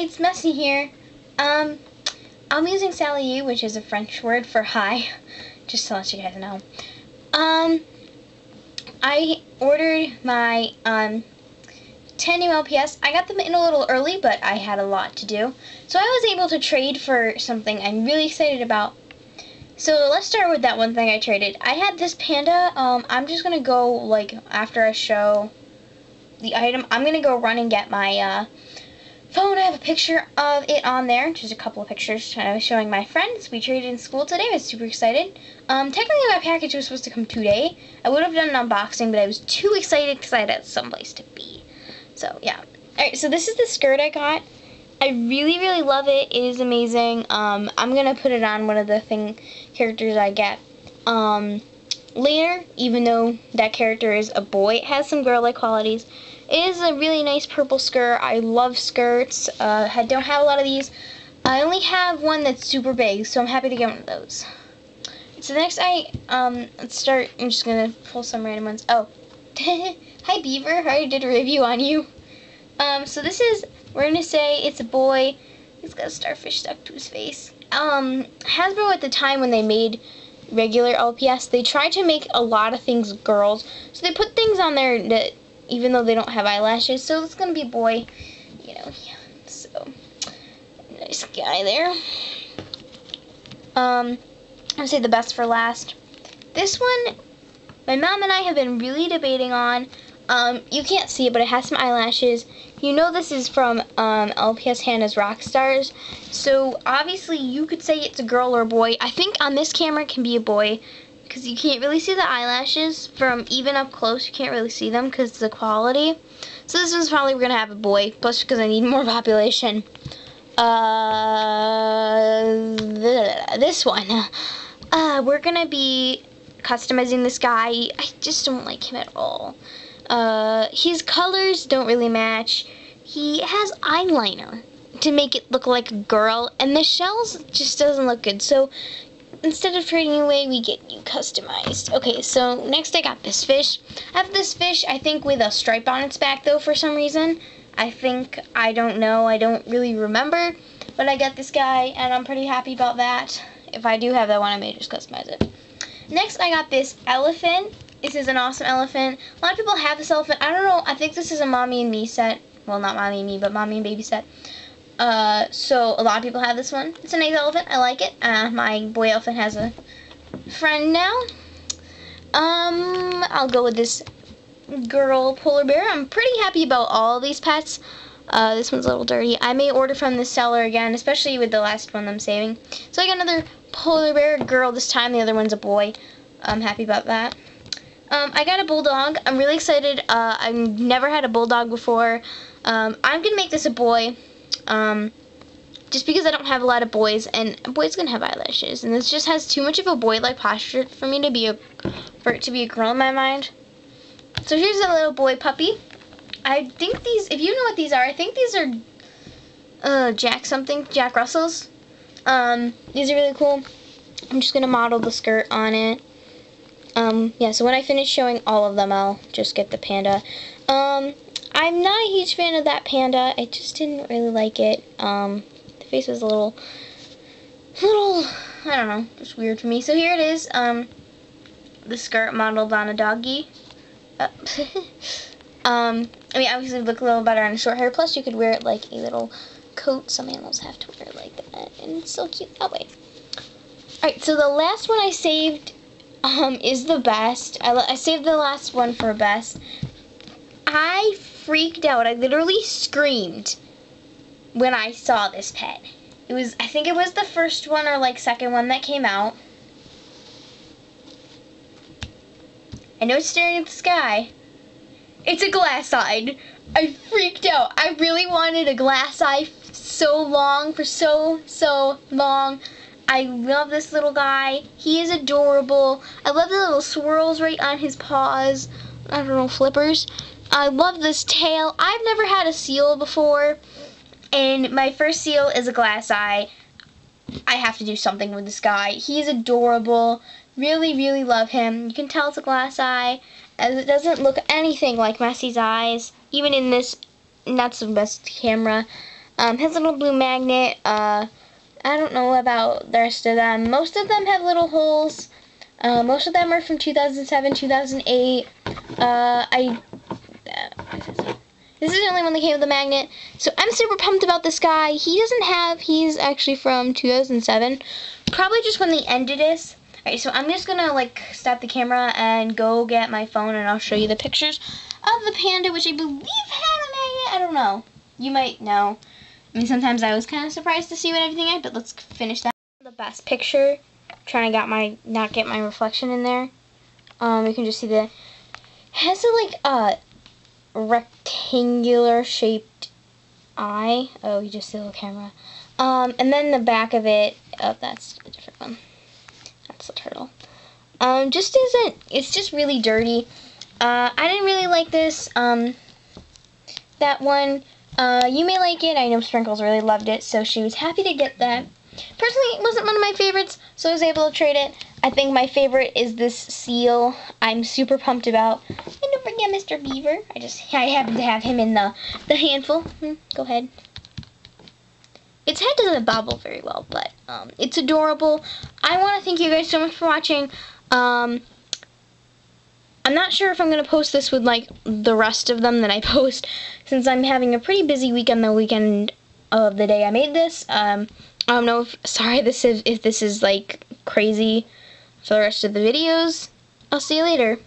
it's Messy here. Um, I'm using salut, which is a French word for hi, just to let you guys know. Um, I ordered my um 10 new LPS. I got them in a little early, but I had a lot to do. So I was able to trade for something I'm really excited about. So let's start with that one thing I traded. I had this panda. Um, I'm just going to go, like, after I show the item, I'm going to go run and get my uh, phone. I have a picture of it on there. Just a couple of pictures I was showing my friends. We traded in school today. I was super excited. Um, technically, my package was supposed to come today. I would have done an unboxing, but I was too excited because I had someplace to be. So, yeah. Alright, so this is the skirt I got. I really, really love it. It is amazing. Um, I'm going to put it on one of the thing characters I get. Um, later, even though that character is a boy, it has some girl-like qualities. It is a really nice purple skirt. I love skirts. Uh, I don't have a lot of these. I only have one that's super big, so I'm happy to get one of those. So next I, um, let's start, I'm just going to pull some random ones. Oh, hi Beaver, I did a review on you. Um, so this is, we're going to say it's a boy. He's got a starfish stuck to his face. Um, Hasbro at the time when they made regular LPS, they try to make a lot of things girls. So they put things on there that, even though they don't have eyelashes, so it's to be boy, you know, yeah, so, nice guy there. Um, I'm say the best for last. This one, my mom and I have been really debating on. Um, you can't see it, but it has some eyelashes. You know this is from um, LPS Hannah's Rockstars. So obviously you could say it's a girl or a boy. I think on this camera it can be a boy because you can't really see the eyelashes from even up close. You can't really see them because the quality. So this one's probably we're going to have a boy, plus because I need more population. Uh, this one. Uh, we're going to be customizing this guy. I just don't like him at all. Uh, his colors don't really match. He has eyeliner to make it look like a girl, and the shells just doesn't look good. So instead of trading away, we get you customized. Okay, so next I got this fish. I have this fish, I think, with a stripe on its back, though, for some reason. I think, I don't know, I don't really remember, but I got this guy, and I'm pretty happy about that. If I do have that one, I may just customize it. Next, I got this elephant. This is an awesome elephant. A lot of people have this elephant. I don't know. I think this is a mommy and me set. Well, not mommy and me, but mommy and baby set. Uh, so a lot of people have this one. It's a nice elephant. I like it. Uh, my boy elephant has a friend now. Um, I'll go with this girl polar bear. I'm pretty happy about all these pets. Uh, this one's a little dirty. I may order from the seller again, especially with the last one I'm saving. So I got another polar bear girl this time. The other one's a boy. I'm happy about that. Um, I got a bulldog. I'm really excited. Uh, I've never had a bulldog before. Um, I'm going to make this a boy. Um, just because I don't have a lot of boys, and a boy's going to have eyelashes. And this just has too much of a boy-like posture for me to be a, for it to be a girl in my mind. So here's a little boy puppy. I think these, if you know what these are, I think these are uh, Jack something, Jack Russells. Um, these are really cool. I'm just going to model the skirt on it. Um, yeah, so when I finish showing all of them, I'll just get the panda. Um, I'm not a huge fan of that panda. I just didn't really like it. Um, the face was a little, little, I don't know, just weird to me. So here it is, um, the skirt modeled on a doggy. Uh, um, I mean, obviously it would look a little better on a short hair. Plus, you could wear it like a little coat. Some animals have to wear it like that, and it's so cute that way. Alright, so the last one I saved um, is the best. I, I saved the last one for best. I freaked out. I literally screamed when I saw this pet. It was, I think it was the first one or like second one that came out. I know it's staring at the sky. It's a glass-eyed. I freaked out. I really wanted a glass eye so long, for so, so long. I love this little guy. He is adorable. I love the little swirls right on his paws. I don't know, flippers. I love this tail. I've never had a seal before. And my first seal is a glass eye. I have to do something with this guy. He's adorable. Really, really love him. You can tell it's a glass eye. As it doesn't look anything like Messy's eyes. Even in this not so best camera. Um, has a little blue magnet. Uh, I don't know about the rest of them. Most of them have little holes. Uh, most of them are from 2007, 2008. Uh, I. This is the only one that came with a magnet. So I'm super pumped about this guy. He doesn't have, he's actually from 2007. Probably just when they ended this. Alright, so I'm just gonna like stop the camera and go get my phone and I'll show you the pictures of the panda, which I believe had a magnet. I don't know. You might know. I mean, sometimes I was kind of surprised to see what everything had, but let's finish that. The best picture. trying to get my, not get my reflection in there. Um, you can just see the, has a like, uh, rectangular shaped eye. Oh, you just see the little camera. Um, and then the back of it, oh, that's a different one. That's the turtle. Um, just isn't, it's just really dirty. Uh, I didn't really like this, um, that one. Uh, you may like it. I know Sprinkles really loved it, so she was happy to get that. Personally, it wasn't one of my favorites, so I was able to trade it. I think my favorite is this seal. I'm super pumped about. And don't forget Mr. Beaver. I just I happen to have him in the the handful. Hmm, go ahead. Its head doesn't bobble very well, but um, it's adorable. I want to thank you guys so much for watching. Um, I'm not sure if I'm going to post this with like the rest of them that I post since I'm having a pretty busy weekend the weekend of the day I made this. Um, I don't know if, sorry this is, if this is like crazy for the rest of the videos. I'll see you later.